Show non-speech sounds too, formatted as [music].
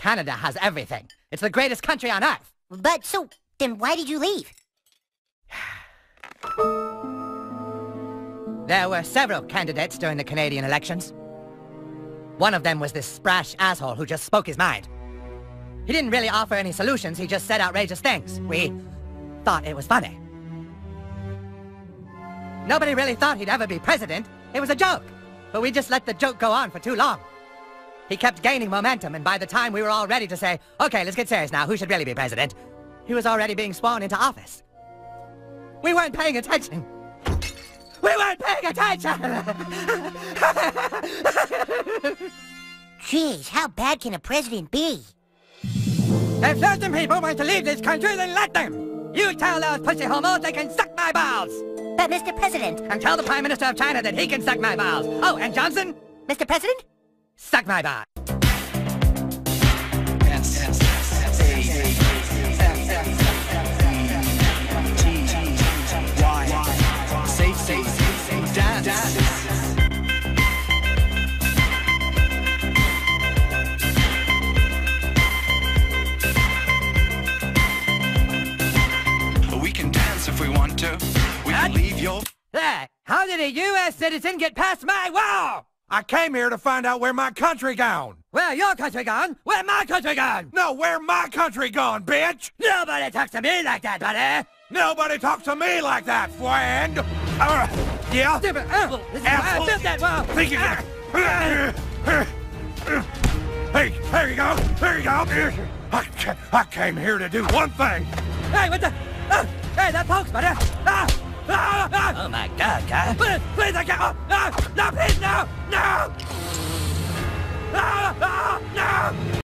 Canada has everything. It's the greatest country on earth. But so, then why did you leave? There were several candidates during the Canadian elections. One of them was this brash asshole who just spoke his mind. He didn't really offer any solutions, he just said outrageous things. We thought it was funny. Nobody really thought he'd ever be president. It was a joke. But we just let the joke go on for too long. He kept gaining momentum, and by the time we were all ready to say, okay, let's get serious now, who should really be president, he was already being sworn into office. We weren't paying attention. We weren't paying attention! [laughs] Jeez, how bad can a president be? if certain people want to leave this country, then let them! You tell those pussy homos they can suck my balls! But Mr. President... And tell the Prime Minister of China that he can suck my balls! Oh, and Johnson? Mr. President? Suck my balls! We can dance if we want to. We can leave your. There! How did a U.S. citizen get past my wall? I came here to find out where my country gone. Where your country gone? Where my country gone? No, where my country gone, bitch? Nobody talks to me like that, buddy! Nobody talks to me like that, friend. Uh, yeah? Stupid! This is why I Asshole. built that wall! Think you. Hey, there you go. There you go. I, I came here to do one thing. Hey, what the? Oh, hey, that pokes, buddy! Ah! Oh my God, guy! Please, please, I can't! Oh, no! Please, no! No!